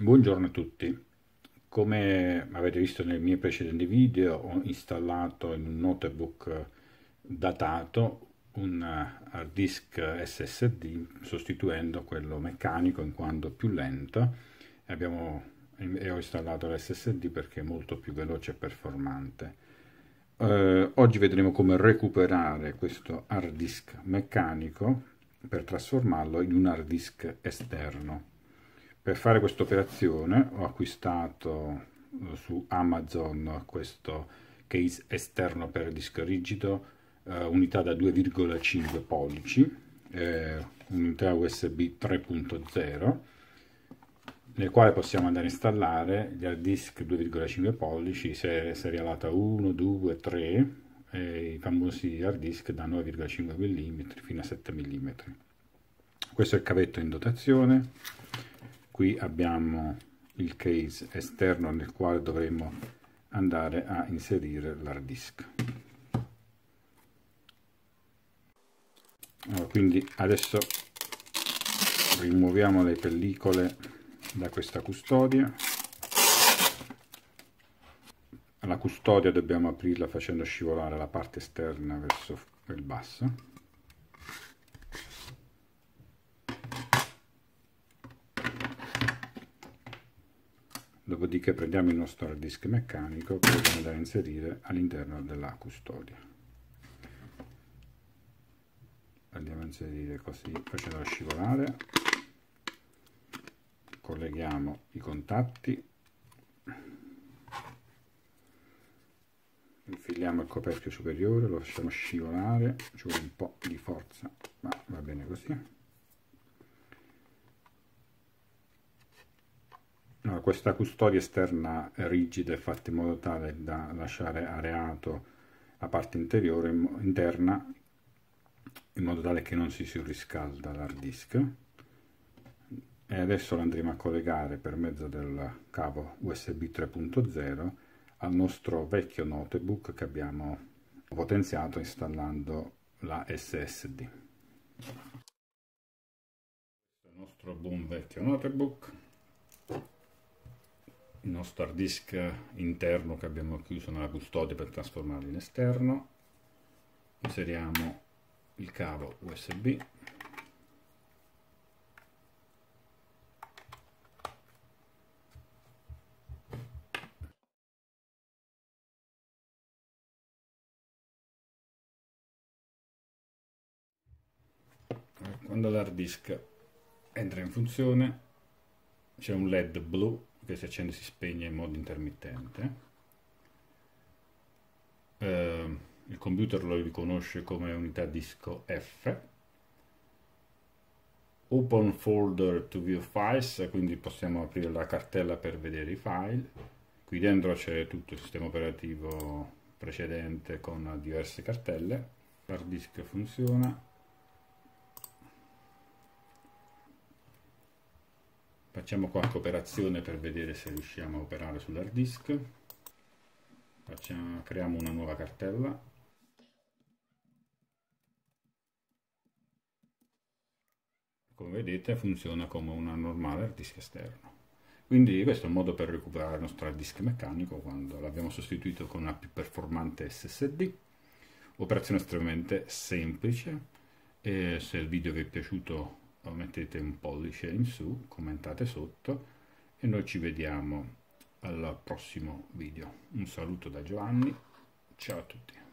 Buongiorno a tutti. Come avete visto nei miei precedenti video ho installato in un notebook datato un hard disk SSD sostituendo quello meccanico in quanto più lento e, abbiamo, e ho installato l'SSD perché è molto più veloce e performante. Eh, oggi vedremo come recuperare questo hard disk meccanico per trasformarlo in un hard disk esterno. Per fare questa operazione ho acquistato eh, su Amazon questo case esterno per disco rigido, eh, unità da 2,5 pollici, eh, unità USB 3.0, nel quale possiamo andare a installare gli hard disk 2,5 pollici, serie serialata 1, 2, 3, e i famosi hard disk da 9,5 mm fino a 7 mm. Questo è il cavetto in dotazione qui abbiamo il case esterno nel quale dovremo andare a inserire l'hard disk. Allora, quindi adesso rimuoviamo le pellicole da questa custodia. La custodia dobbiamo aprirla facendo scivolare la parte esterna verso il basso dopodiché prendiamo il nostro hard disk meccanico che dobbiamo da inserire all'interno della custodia. Andiamo a inserire così facendolo scivolare. Colleghiamo i contatti. Infiliamo il coperchio superiore lo lasciamo scivolare. Ci vuole un po' di forza ma va bene così questa custodia esterna rigida è fatta in modo tale da lasciare areato la parte interiore interna in modo tale che non si surriscalda l'hard disk e adesso lo andremo a collegare per mezzo del cavo USB 3.0 al nostro vecchio notebook che abbiamo potenziato installando la SSD. Il nostro buon vecchio notebook il nostro hard disk interno che abbiamo chiuso nella custodia per trasformarlo in esterno. Inseriamo il cavo USB quando l'hard disk entra in funzione c'è un led blu che si accende e si spegne in modo intermittente. Eh, il computer lo riconosce come unità disco F. Open folder to view files, quindi possiamo aprire la cartella per vedere i file. Qui dentro c'è tutto il sistema operativo precedente con diverse cartelle. L'hard disk funziona facciamo qualche operazione per vedere se riusciamo a operare sull'hard disk. Facciamo, creiamo una nuova cartella. Come vedete funziona come una normale hard disk esterno. Quindi questo è un modo per recuperare il nostro hard disk meccanico quando l'abbiamo sostituito con una più performante SSD operazione estremamente semplice. E se il video vi è piaciuto mettete un pollice in su, commentate sotto e noi ci vediamo al prossimo video. Un saluto da Giovanni, ciao a tutti.